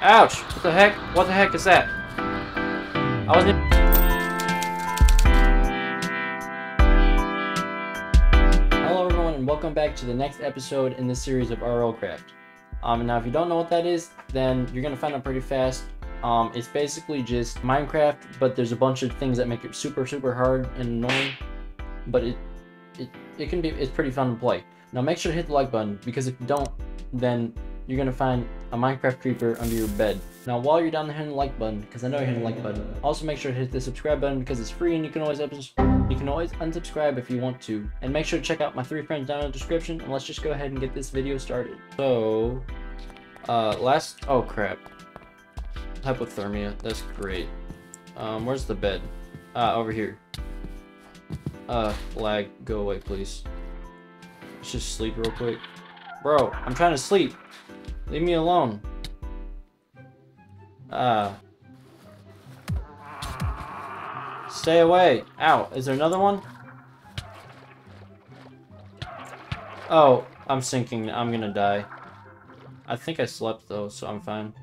Ouch! What the heck? What the heck is that? I wasn't. Hello, everyone, and welcome back to the next episode in the series of RL Craft. Um, now, if you don't know what that is, then you're gonna find out pretty fast. Um, it's basically just Minecraft, but there's a bunch of things that make it super, super hard and annoying. But it, it, it can be, it's pretty fun to play. Now, make sure to hit the like button because if you don't, then you're gonna find a Minecraft creeper under your bed. Now, while you're down there hitting the like button, because I know you're hitting the like button, also make sure to hit the subscribe button because it's free and you can always you can always unsubscribe if you want to. And make sure to check out my three friends down in the description. And let's just go ahead and get this video started. So, uh, last oh crap, hypothermia. That's great. Um, where's the bed? Uh, over here. Uh, lag, go away, please. Let's just sleep real quick. Bro, I'm trying to sleep. Leave me alone. Uh, stay away. Ow. Is there another one? Oh, I'm sinking. I'm gonna die. I think I slept though, so I'm fine.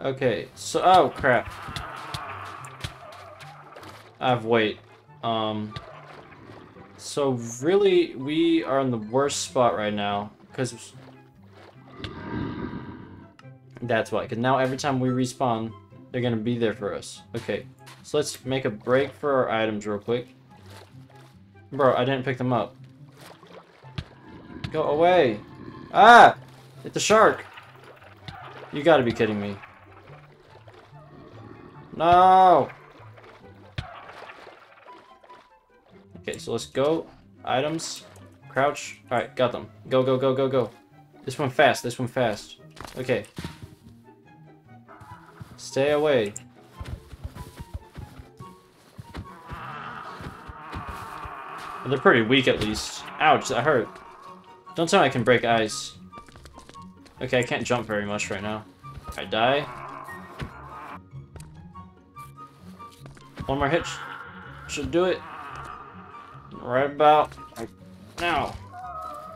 Okay, so- oh crap. I have weight. Um... So really, we are in the worst spot right now, because that's why, because now every time we respawn, they're going to be there for us. Okay, so let's make a break for our items real quick. Bro, I didn't pick them up. Go away. Ah! It's a shark! You gotta be kidding me. No! Okay, so let's go. Items. Crouch. Alright, got them. Go, go, go, go, go. This one fast, this one fast. Okay. Stay away. they're pretty weak at least. Ouch, that hurt. Don't tell me I can break ice. Okay, I can't jump very much right now. I die. One more hit. Should do it. Right about now.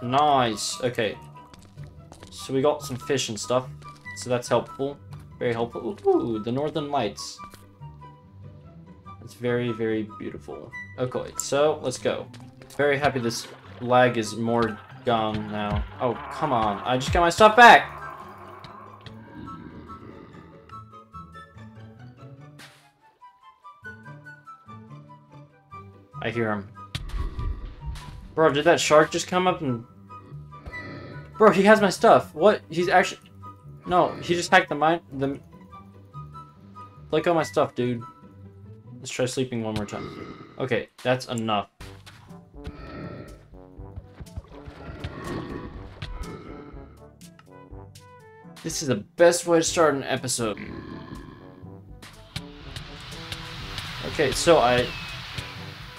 Nice. Okay. So we got some fish and stuff. So that's helpful. Very helpful. Ooh, the northern lights. It's very, very beautiful. Okay, so let's go. Very happy this lag is more gone now. Oh, come on. I just got my stuff back! I hear him. Bro, did that shark just come up and... Bro, he has my stuff. What? He's actually... No, he just hacked the mine... The... Let go my stuff, dude. Let's try sleeping one more time. Okay, that's enough. This is the best way to start an episode. Okay, so I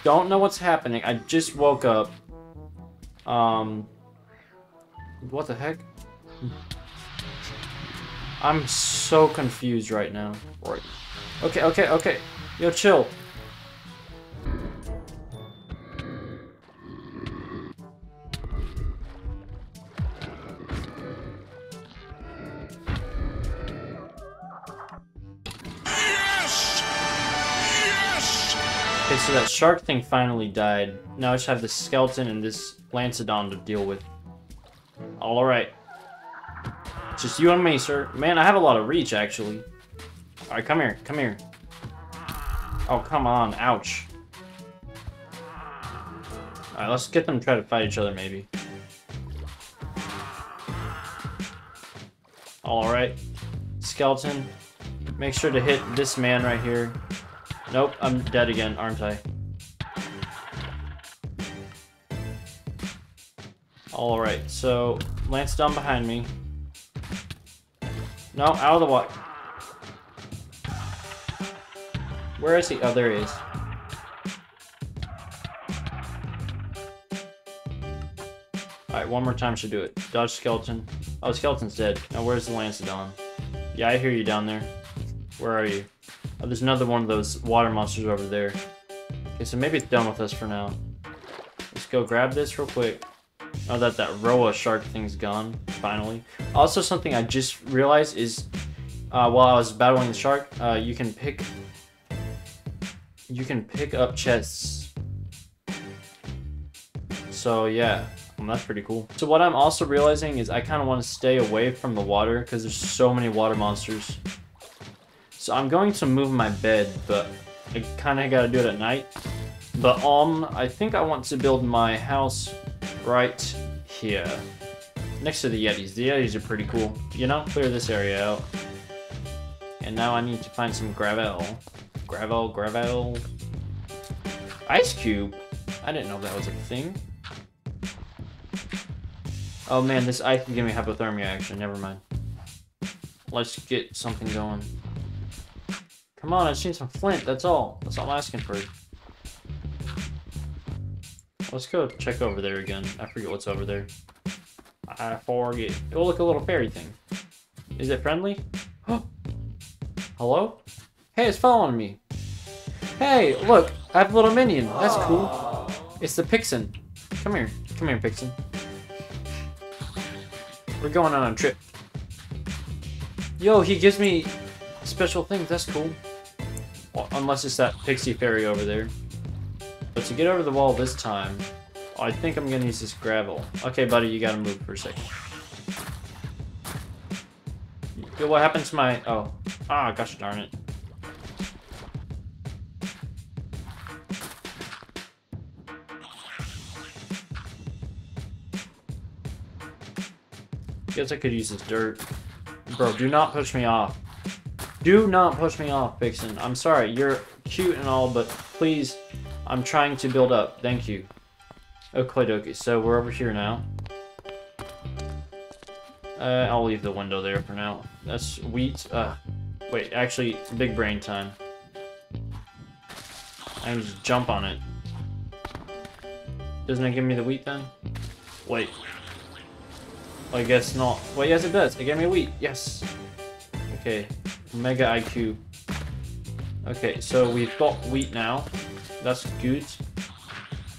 don't know what's happening. I just woke up. Um, what the heck? I'm so confused right now. Right. Okay, okay, okay. Yo, chill. Okay, so that shark thing finally died. Now I just have this skeleton and this Lancedon to deal with. Alright. Just you and me, sir. Man, I have a lot of reach, actually. Alright, come here. Come here. Oh, come on. Ouch. Alright, let's get them to try to fight each other, maybe. Alright. Skeleton. Make sure to hit this man right here. Nope, I'm dead again, aren't I? Alright, so Lance down behind me. No, out of the water. Where is he? Oh, there he is. Alright, one more time should do it. Dodge skeleton. Oh, skeleton's dead. Now where's the Lancedon? Yeah, I hear you down there. Where are you? Oh, there's another one of those water monsters over there. Okay, so maybe it's done with us for now. Let's go grab this real quick. Oh, that that Roa shark thing's gone, finally. Also, something I just realized is, uh, while I was battling the shark, uh, you can pick... You can pick up chests. So, yeah. Well, that's pretty cool. So what I'm also realizing is I kind of want to stay away from the water, because there's so many water monsters. So I'm going to move my bed, but I kind of got to do it at night. But um, I think I want to build my house right here. Next to the Yetis. The Yetis are pretty cool. You know, clear this area out. And now I need to find some gravel. Gravel, gravel. Ice cube? I didn't know that was a thing. Oh man, this ice can give me hypothermia actually, Never mind. Let's get something going. Come on, I just need some flint. That's all. That's all I'm asking for. Let's go check over there again. I forget what's over there. I forget. It'll look, a little fairy thing. Is it friendly? Hello? Hey, it's following me. Hey, look, I have a little minion. That's cool. It's the Pixin. Come here. Come here, Pixin. We're going on a trip. Yo, he gives me special things. That's cool. Well, unless it's that pixie fairy over there. But to get over the wall this time, I think I'm gonna use this gravel. Okay, buddy, you gotta move for a second. Yo, what happened to my... Oh. Ah, gosh darn it. Guess I could use this dirt. Bro, do not push me off. Do not push me off, Vixen. I'm sorry, you're cute and all, but please, I'm trying to build up. Thank you. Okay, dokie. So we're over here now. Uh, I'll leave the window there for now. That's wheat. Uh, wait, actually, big brain time. I just jump on it. Doesn't it give me the wheat then? Wait. I guess not. Wait, yes it does. It gave me wheat. Yes. Okay. Mega IQ. Okay, so we've got wheat now. That's good.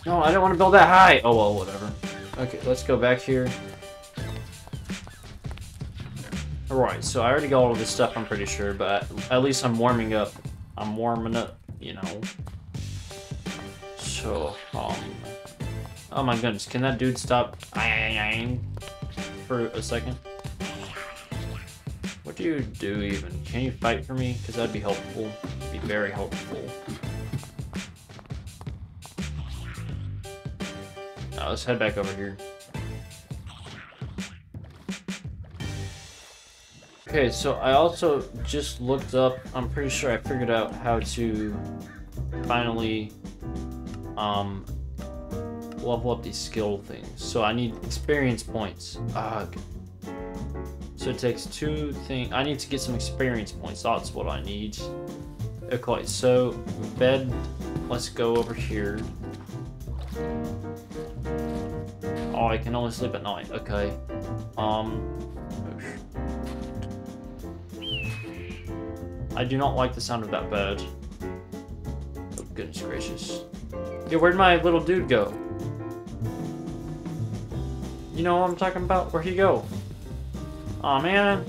No, I don't want to build that high. Oh, well, whatever. Okay, let's go back here. Alright, so I already got all of this stuff, I'm pretty sure, but at least I'm warming up. I'm warming up, you know. So, um... Oh my goodness, can that dude stop for a second? What do you do even? Can you fight for me? Because that'd be helpful. Be very helpful. Now let's head back over here. Okay, so I also just looked up, I'm pretty sure I figured out how to finally um, level up these skill things. So I need experience points. Ugh. So it takes two things. I need to get some experience points. That's what I need. Okay, so bed. Let's go over here. I can only sleep at night. Okay. Um. I do not like the sound of that bird. Oh, goodness gracious. Yeah, where'd my little dude go? You know what I'm talking about? Where'd he go? Aw, oh, man.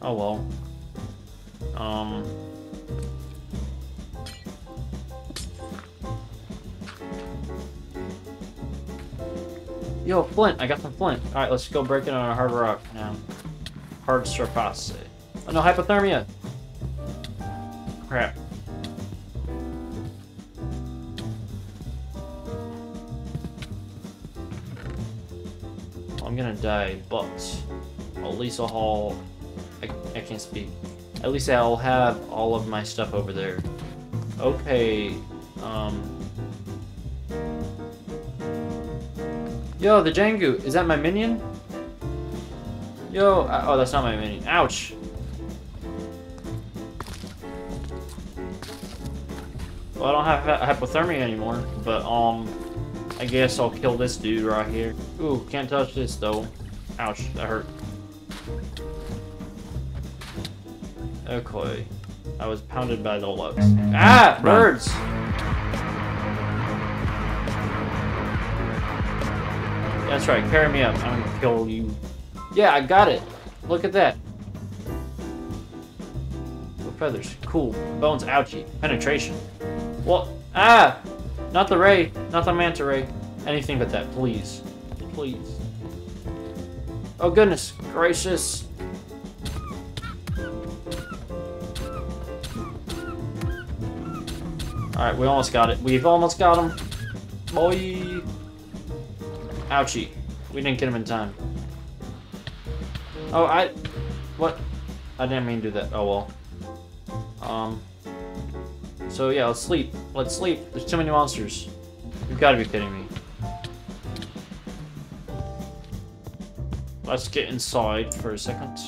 Oh, well. Um... Yo, flint! I got some flint. Alright, let's go break it on a hard rock now. Hard surface. Oh no, hypothermia! Crap. I'm gonna die, but at least I'll haul... I, I can't speak. At least I'll have all of my stuff over there. Okay, um... Yo, the Jangu, is that my minion? Yo, uh, oh, that's not my minion. Ouch. Well, I don't have hypothermia anymore, but, um, I guess I'll kill this dude right here. Ooh, can't touch this, though. Ouch, that hurt. Okay. I was pounded by the lugs. Ah! Birds! That's right, carry me up. I'm gonna kill you. Yeah, I got it. Look at that. What feathers? Cool. Bones, ouchie. Penetration. What? Ah! Not the ray. Not the manta ray. Anything but that, please. Please. Oh goodness gracious. Alright, we almost got it. We've almost got him. Boy. Ouchie. We didn't get him in time. Oh, I... What? I didn't mean to do that. Oh, well. Um... So, yeah, let's sleep. Let's sleep. There's too many monsters. You've got to be kidding me. Let's get inside for a second.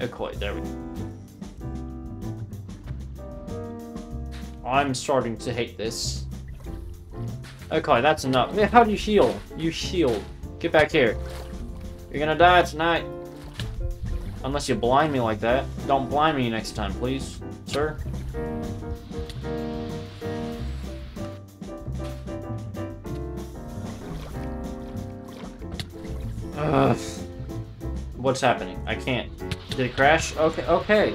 Okay, there we go. I'm starting to hate this. Okay, that's enough. Yeah, how do you heal? You heal. Get back here. You're gonna die tonight. Unless you blind me like that. Don't blind me next time, please, sir. Ugh. What's happening? I can't. Did it crash? Okay, okay.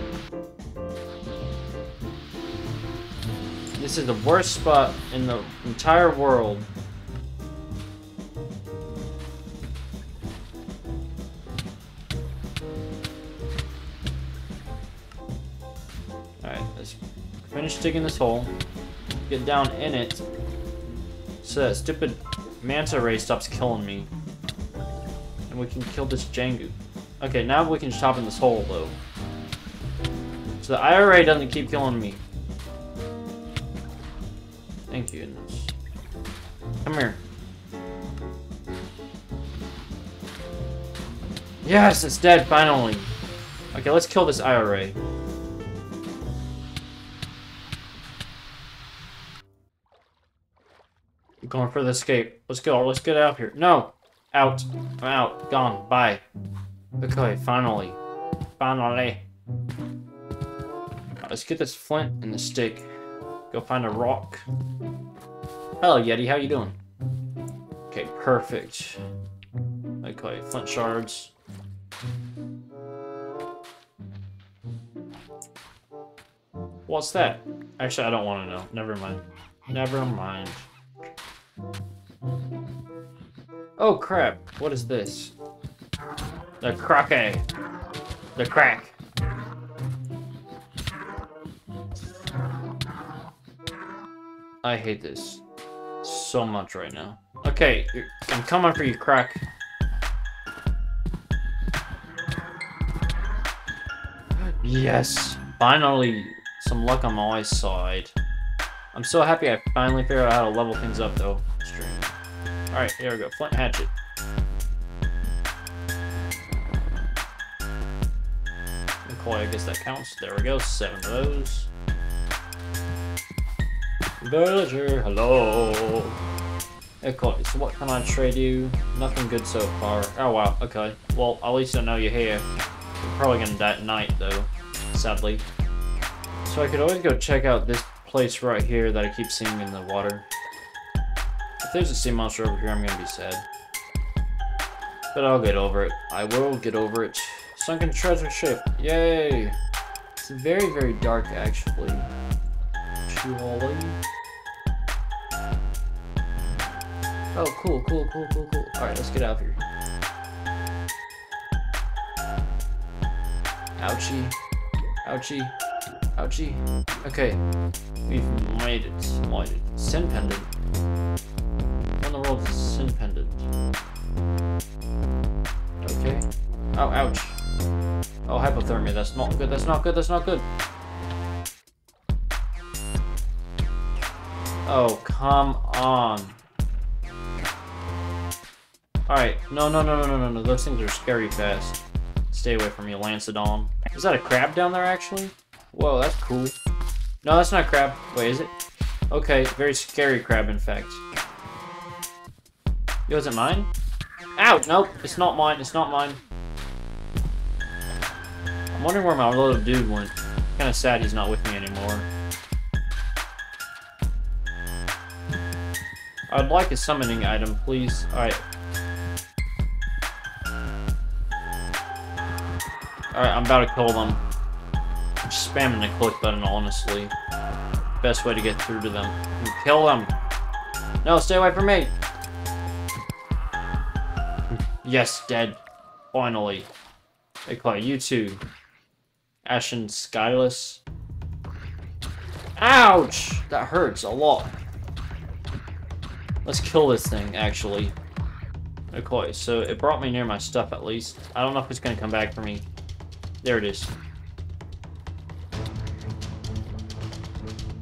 This is the worst spot in the entire world. Alright, let's finish digging this hole. Get down in it. So that stupid manta ray stops killing me. And we can kill this Jangu. Okay, now we can stop in this hole, though. So the IRA doesn't keep killing me. Goodness. Come here. Yes, it's dead, finally. Okay, let's kill this IRA. Going for the escape. Let's go. Let's get out of here. No! Out. I'm out. Gone. Bye. Okay, finally. Finally. Let's get this flint and the stick. Go find a rock. Hello, Yeti. How you doing? Okay, perfect. Okay, flint shards. What's that? Actually, I don't want to know. Never mind. Never mind. Oh, crap. What is this? The cracky. The crack. I hate this so much right now. Okay, I'm coming for you, crack. Yes, finally, some luck on my side. I'm so happy I finally figured out how to level things up, though. Alright, here we go. Flint hatchet. McCoy, I guess that counts. There we go. Seven of those. Villager, hello. Okay, so what can I trade you? Nothing good so far. Oh wow, okay. Well, at least I know you're here. You're probably gonna die tonight, though, sadly. So I could always go check out this place right here that I keep seeing in the water. If there's a sea monster over here, I'm gonna be sad. But I'll get over it. I will get over it. Sunken treasure ship. Yay! It's very, very dark, actually. Surely. Oh, cool, cool, cool, cool, cool. Alright, let's get out of here. Ouchie. Ouchie. Ouchie. Okay. We've made it. Made it. Sin pendant. In the world sin pendant? Okay. Oh, ouch. Oh, hypothermia. That's not good. That's not good. That's not good. Oh, come on. Alright. No, no, no, no, no, no, no. Those things are scary fast. Stay away from me, Lancedon. Is that a crab down there, actually? Whoa, that's cool. No, that's not crab. Wait, is it? Okay, very scary crab, in fact. Yo, is it mine? Ow! Nope, it's not mine. It's not mine. I'm wondering where my little dude went. Kind of sad he's not with me anymore. I'd like a summoning item, please. Alright. Alright, I'm about to kill them. I'm spamming the click button, honestly. Best way to get through to them. Kill them! No, stay away from me! Yes, dead. Finally. Okay, you too. Ashen Skyless. Ouch! That hurts a lot. Let's kill this thing, actually. Okay, so it brought me near my stuff at least. I don't know if it's gonna come back for me. There it is.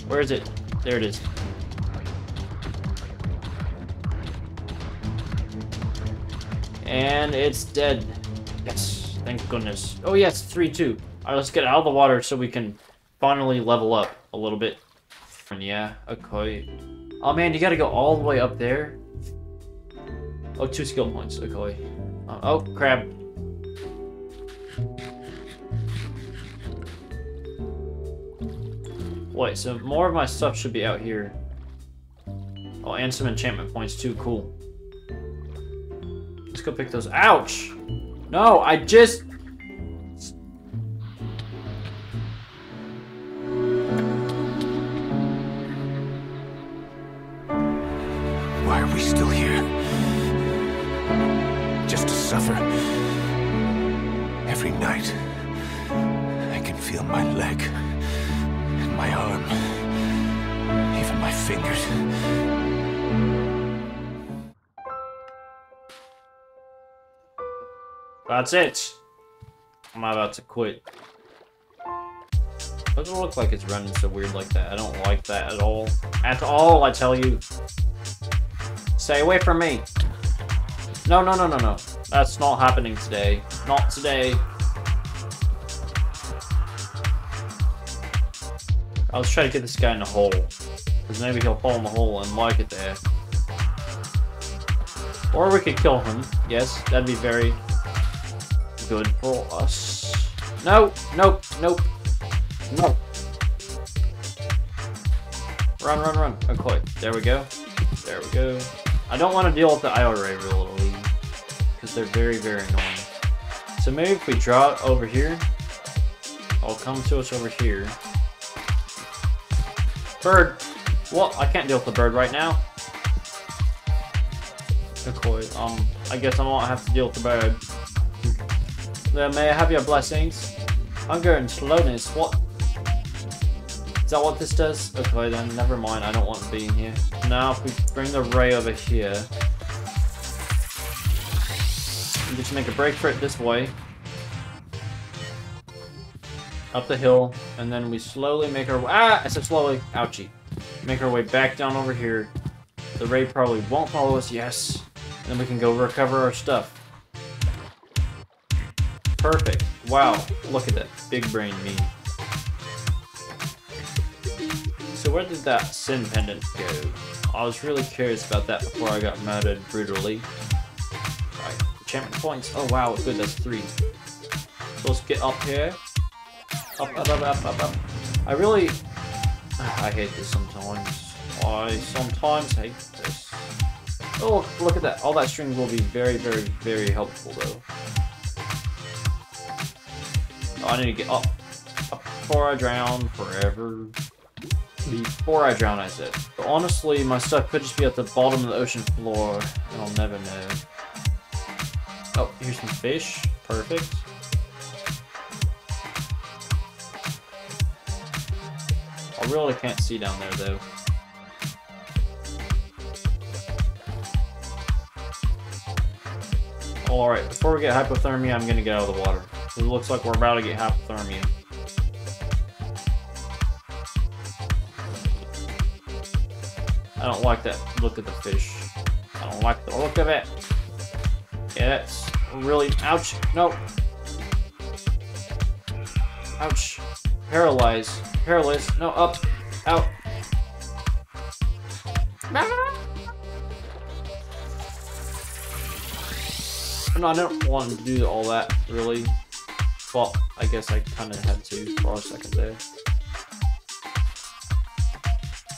Where is it? There it is. And it's dead. Yes, thank goodness. Oh yes, 3-2. Alright, let's get out of the water so we can finally level up a little bit. And yeah, okay. Oh man, you gotta go all the way up there. Oh, two skill points, okay. Uh, oh, crab. Wait, so more of my stuff should be out here. Oh, and some enchantment points too, cool. Let's go pick those. Ouch! No, I just... That's it. I'm about to quit. doesn't look like it's running so weird like that? I don't like that at all. At all, I tell you. Stay away from me. No, no, no, no, no. That's not happening today. Not today. I was trying to get this guy in the hole. Because maybe he'll fall in the hole and like it there. Or we could kill him. Yes, that'd be very good for us. No, nope, nope, no. Run, run, run. Okay, there we go. There we go. I don't want to deal with the IRA really, because they're very, very annoying. So maybe if we draw it over here, I'll come to us over here. Bird! Well, I can't deal with the bird right now. Okay, um, I guess I won't have to deal with the bird. Then may I have your blessings? Hunger and slowness, what? Is that what this does? Okay then, never mind, I don't want to be in here. Now if we bring the ray over here, we just make a break for it this way. Up the hill, and then we slowly make our ah! I said slowly. Ouchie. Make our way back down over here. The ray probably won't follow us. Yes. And then we can go recover our stuff. Perfect. Wow. Look at that. Big brain me. So where did that sin pendant go? I was really curious about that before I got murdered brutally. Right. Enchantment points. Oh wow, good, that's three. So let's get up here. Up, up, up, up, up, up. I really... I hate this sometimes. I sometimes hate this. Oh, look at that. All that string will be very, very, very helpful, though. I need to get up. Before I drown forever. Before I drown, I said. But honestly, my stuff could just be at the bottom of the ocean floor, and I'll never know. Oh, here's some fish. Perfect. I really can't see down there, though. Alright, before we get hypothermia, I'm gonna get out of the water. It looks like we're about to get hypothermia. I don't like that look of the fish. I don't like the look of it. Yeah, that's really... Ouch! No! Ouch. Paralyze. Paralyze. No, up. Out. No, I don't want to do all that, really. Well, I guess I kind of had to for a second there.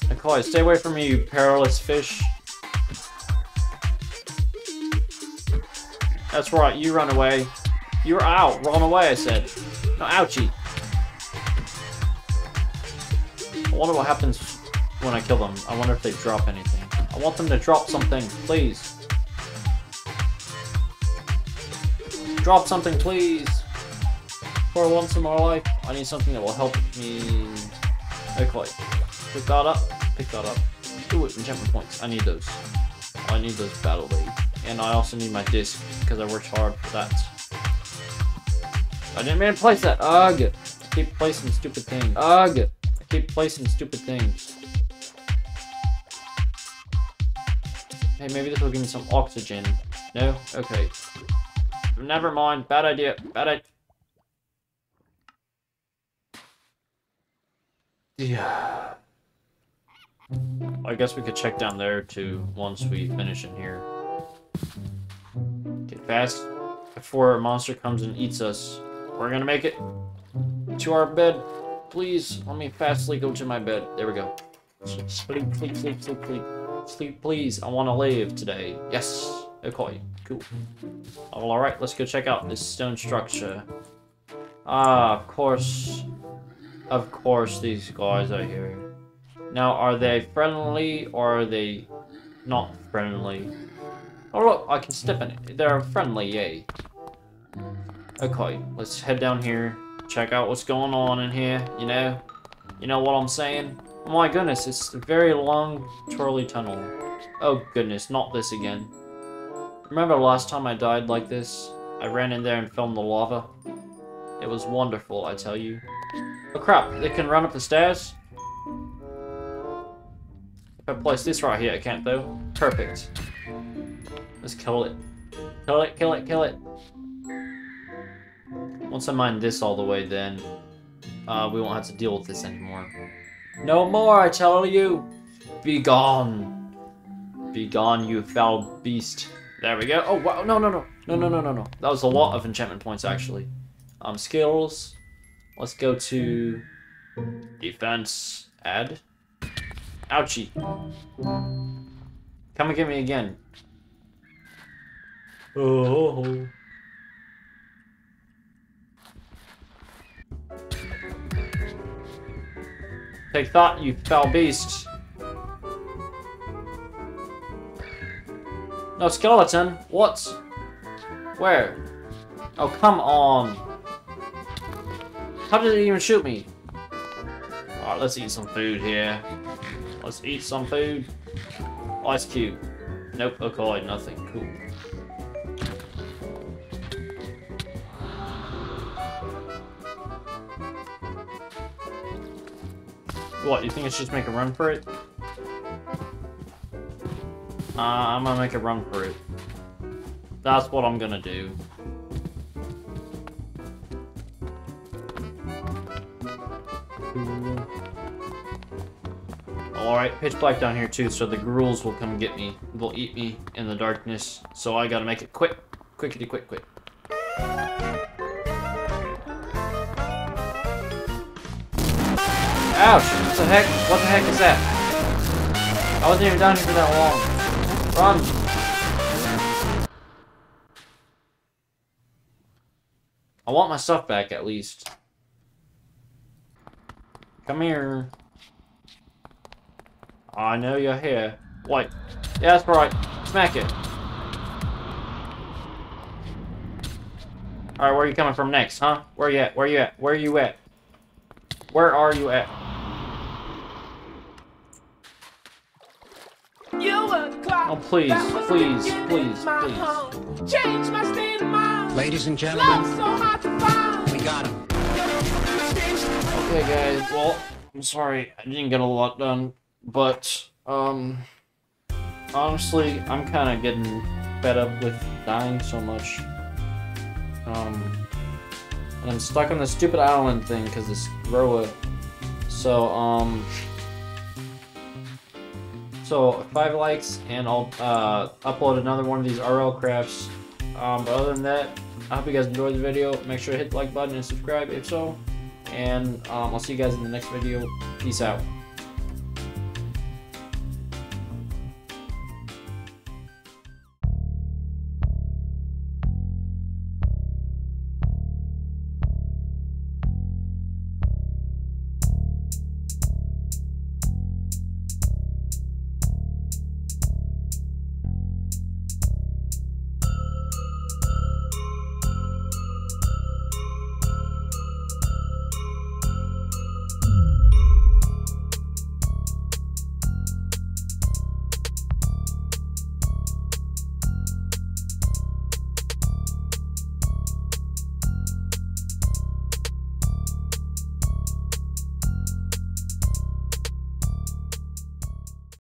Nicole, stay away from me, you perilous fish. That's right, you run away. You're out. Run away, I said. No, ouchie. I wonder what happens when I kill them. I wonder if they drop anything. I want them to drop something, please. Drop something, please. For once in my life, I need something that will help me. Okay, pick that up. Pick that up. Ooh, enchantment points. I need those. I need those battle blades. And I also need my disc, because I worked hard for that. I didn't mean to place that. Ugh. I keep placing stupid things. Ugh. I keep placing stupid things. Hey, maybe this will give me some oxygen. No? Okay. Never mind. Bad idea. Bad idea. Yeah. I guess we could check down there too once we finish in here. Get fast before a monster comes and eats us. We're gonna make it to our bed. Please, let me fastly go to my bed. There we go. Sleep, sleep, sleep, sleep, sleep. Sleep, please. I want to live today. Yes. Okay, cool. Alright, let's go check out this stone structure. Ah, of course. Of course, these guys are here. Now, are they friendly or are they not friendly? Oh look, I can step in it. They're friendly, yay. Okay, let's head down here. Check out what's going on in here, you know? You know what I'm saying? Oh my goodness, it's a very long, twirly tunnel. Oh goodness, not this again. Remember last time I died like this? I ran in there and in the lava. It was wonderful, I tell you. Oh crap, it can run up the stairs? If I place this right here, it can't though. Perfect. Let's kill it. Kill it, kill it, kill it. Once I mine this all the way, then uh, we won't have to deal with this anymore. No more, I tell you! Be gone! Be gone, you foul beast. There we go. Oh, wow. No, no, no. No, no, no, no, no. That was a lot of enchantment points, actually. Um, skills. Let's go to defense. Add. Ouchie. Come and get me again. Oh. Take thought, you foul beast. No, skeleton. What? Where? Oh, come on. How did it even shoot me? Alright, let's eat some food here. Let's eat some food. Ice cube. Nope, okay, nothing. Cool. What, you think I should just make a run for it? Uh, I'm gonna make a run for it. That's what I'm gonna do. Alright, pitch black down here too, so the ghouls will come get me. They'll eat me in the darkness. So I gotta make it quick. Quickity quick quick. Ouch! What the heck? What the heck is that? I wasn't even down here for that long. Run! I want my stuff back at least. Come here. I know you're here. Wait. Yeah, that's right. Smack it. Alright, where are you coming from next, huh? Where you at? Where you at? Where are you at? Where are you at? Oh, please, please, please, please. Change my state of mind. Ladies and Love gentlemen, so hard to find. we got him. Okay, guys, well, I'm sorry I didn't get a lot done, but, um, honestly, I'm kind of getting fed up with dying so much. Um, and I'm stuck on the stupid island thing because this Roa. So, um, so five likes and I'll uh, upload another one of these RL crafts. Um, but other than that, I hope you guys enjoyed the video. Make sure to hit the like button and subscribe if so. And um, I'll see you guys in the next video. Peace out.